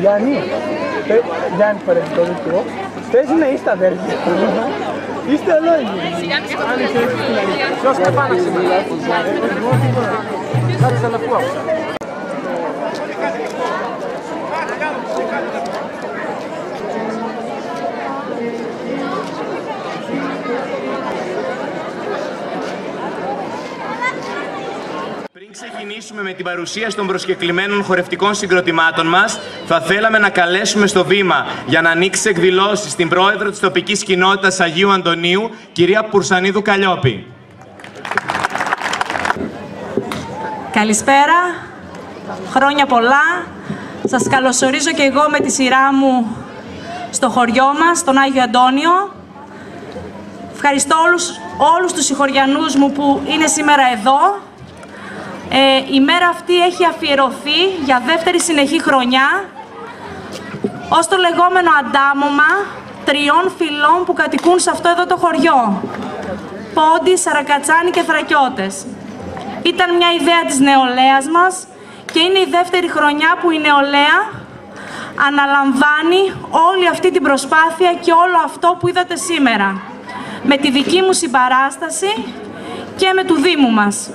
Γιάννη, πε- Γιάννη παρεμπιπτόντως Θες να είστε αδέρφια. Είστε ολόγοι. Ποιος Στεφάνα σήμερα. Κάτι σαν αφού άκουσα. Ξεκινήσουμε με την παρουσίαση των προσκεκλημένων χορευτικών συγκροτημάτων μας, θα θέλαμε να καλέσουμε στο βήμα για να ανοίξει εκδηλώσεις την πρόεδρο της τοπικής κοινότητας Αγίου Αντωνίου, κυρία Πουρσανίδου Καλλιόπη. Καλησπέρα, χρόνια πολλά. Σας καλωσορίζω και εγώ με τη σειρά μου στο χωριό μας, στον Άγιο Αντώνιο. Ευχαριστώ όλους, όλους τους συγχωριανούς μου που είναι σήμερα εδώ. Ε, η μέρα αυτή έχει αφιερωθεί για δεύτερη συνεχή χρονιά ως το λεγόμενο αντάμωμα τριών φυλών που κατοικούν σε αυτό εδώ το χωριό. Πόντι, Σαρακατσάνοι και Θρακιώτες. Ήταν μια ιδέα της νεολαίας μας και είναι η δεύτερη χρονιά που η νεολαία αναλαμβάνει όλη αυτή την προσπάθεια και όλο αυτό που είδατε σήμερα. Με τη δική μου συμπαράσταση και με του Δήμου μας.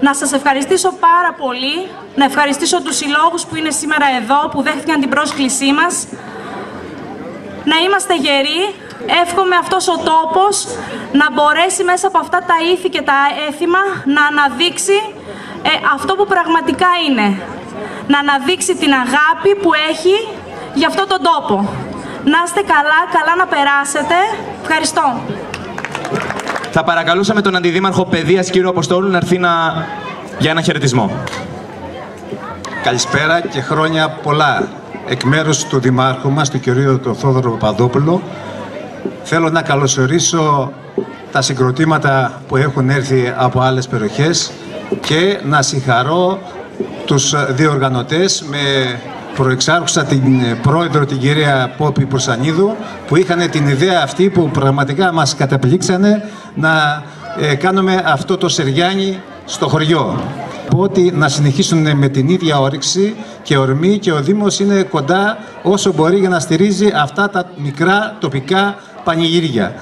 Να σας ευχαριστήσω πάρα πολύ, να ευχαριστήσω τους συλλόγους που είναι σήμερα εδώ, που δέχτηκαν την πρόσκλησή μας. Να είμαστε γεροί, εύχομαι αυτός ο τόπος να μπορέσει μέσα από αυτά τα ήθη και τα έθιμα να αναδείξει ε, αυτό που πραγματικά είναι. Να αναδείξει την αγάπη που έχει για αυτόν τον τόπο. Να είστε καλά, καλά να περάσετε. Ευχαριστώ. Θα παρακαλούσαμε τον Αντιδήμαρχο Παιδείας, κύριο Αποστόλου, να έρθει να... για ένα χαιρετισμό. Καλησπέρα και χρόνια πολλά. Εκ μέρους του Δημάρχου μας, του κυρίου του Θόδωρο Παπαδόπουλο, θέλω να καλωσορίσω τα συγκροτήματα που έχουν έρθει από άλλες περιοχές και να συγχαρώ τους διοργανωτές με προεξάρχουσα την ε, πρόεδρο την κυρία Πόπη Προσανίδου που είχαν την ιδέα αυτή που πραγματικά μας καταπλήξανε να ε, κάνουμε αυτό το Σεριάνι στο χωριό. Πω ότι να συνεχίσουν με την ίδια όρεξη και ορμή και ο Δήμος είναι κοντά όσο μπορεί για να στηρίζει αυτά τα μικρά τοπικά πανηγύρια.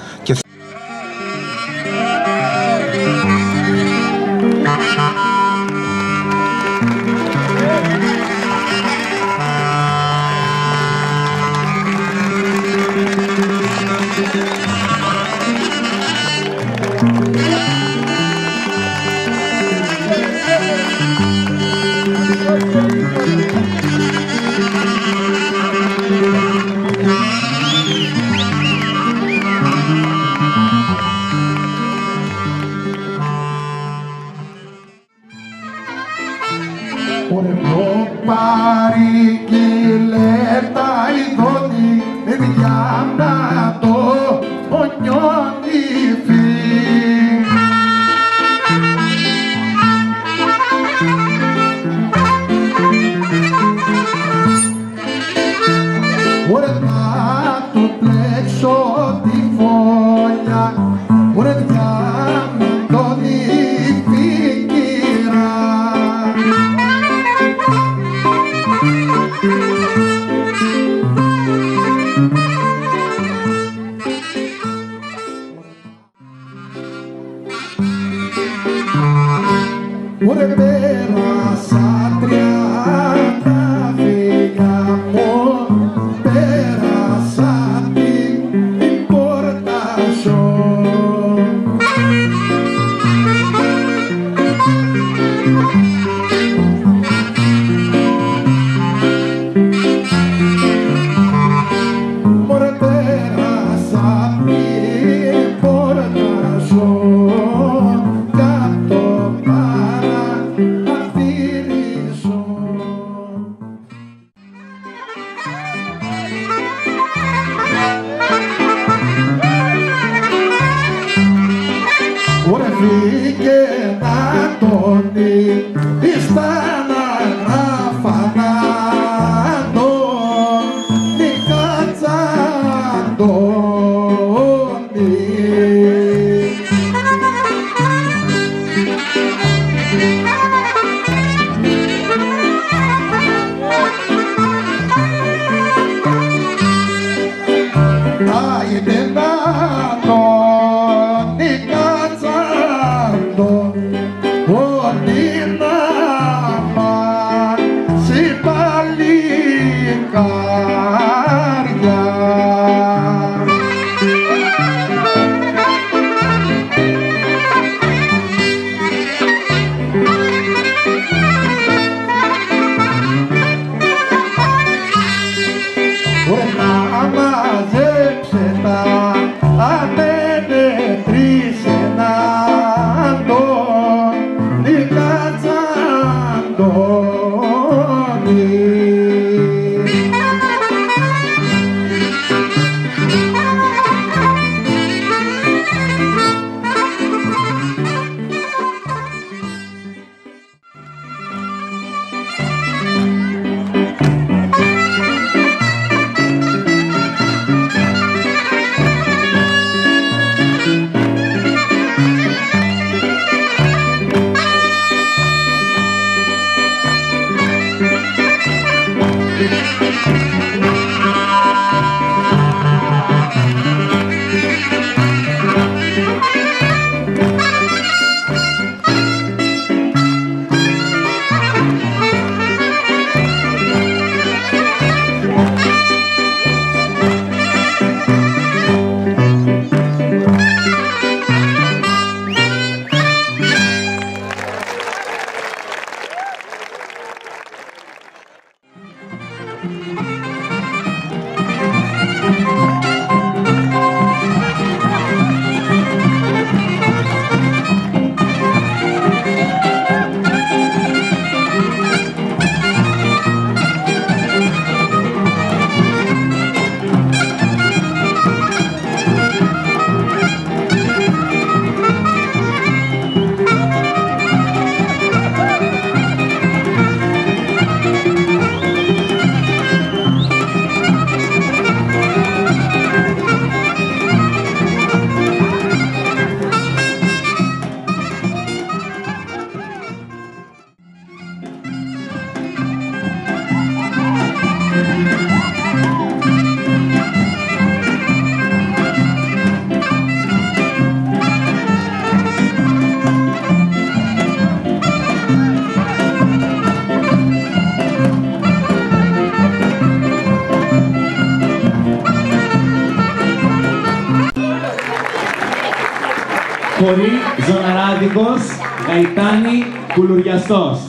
Ζωναράδικος Γαϊτάνη Κουλουριαστός.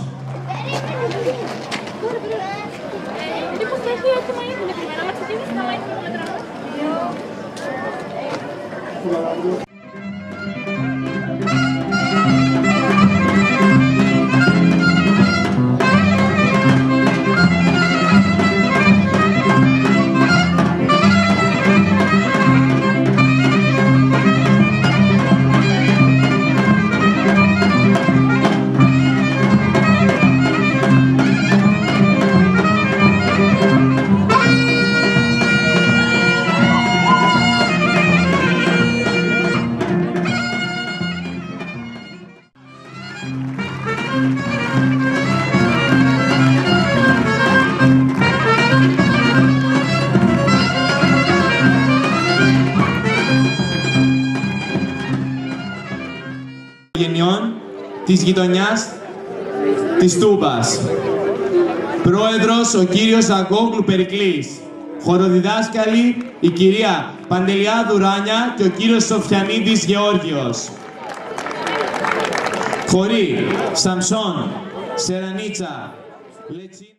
Γενιών της γειτονιάς της Τούμπας. Πρόεδρος ο κύριος Αγκόγλου Περικλής. Χοροδιδάσκαλοι η κυρία Παντελιάδου Ράνια και ο κύριος Σοφιανίδης Γεώργιος. Χωρί Σαμσόν, Σερανίτσα, Λετσί...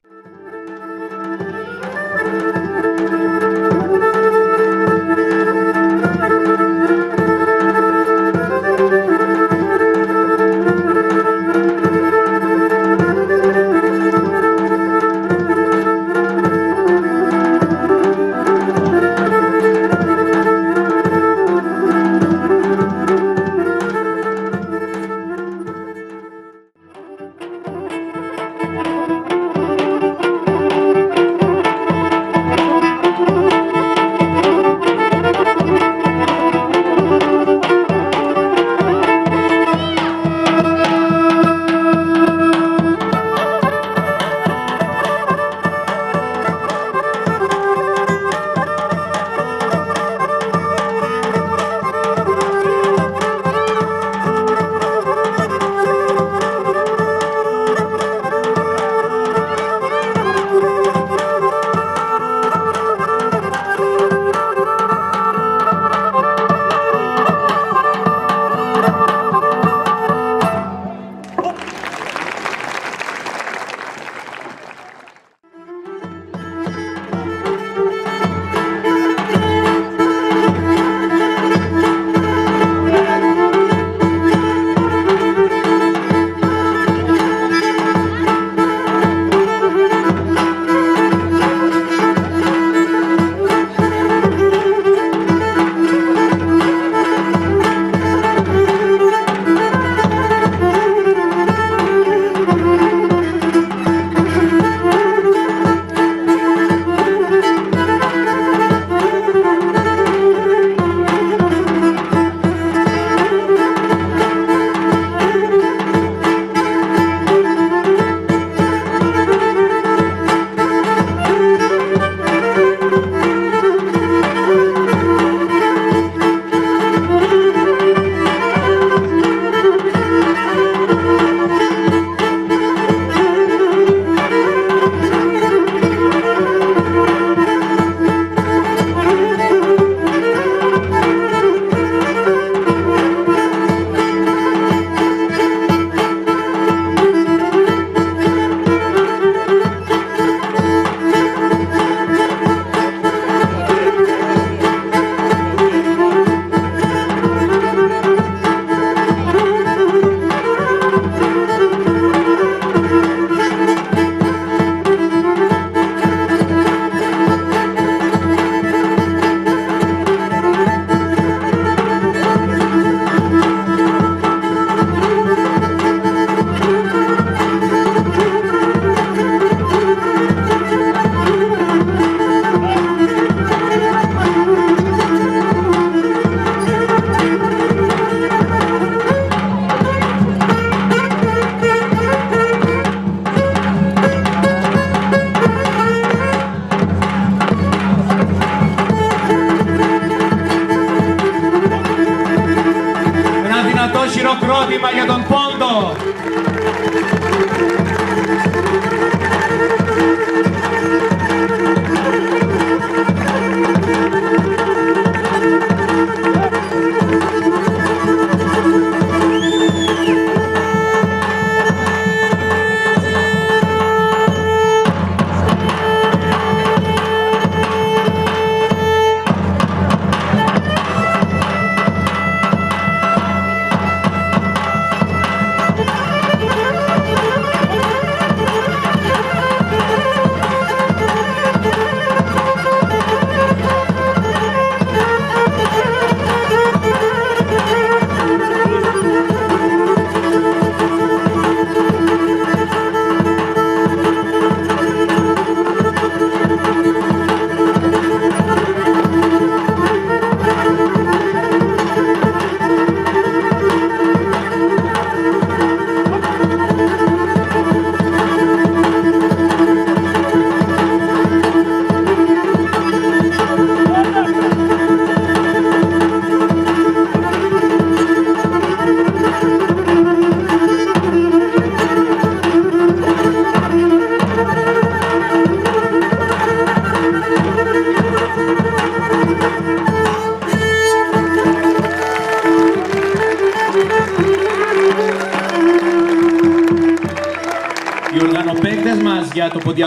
χειροκρότημα για τον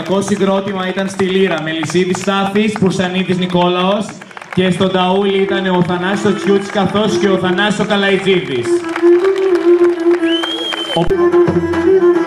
το ποντιακό συγκρότημα ήταν στη Λύρα. Μελισίδης Στάθης, Πουρσανίδης Νικόλαος και στον Ταούλη ήταν ο Θανάσης Τσιούτης καθώς και ο Θανάσης ο Καλαϊτζίδης. για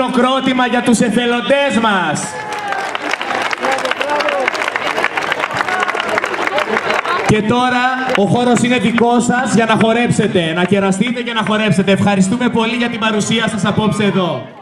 χειροκρότημα για τους εθελοντές μας. Και τώρα ο χώρος είναι δικός σας για να χορέψετε, να κεραστείτε και να χορέψετε. Ευχαριστούμε πολύ για την παρουσία σας απόψε εδώ.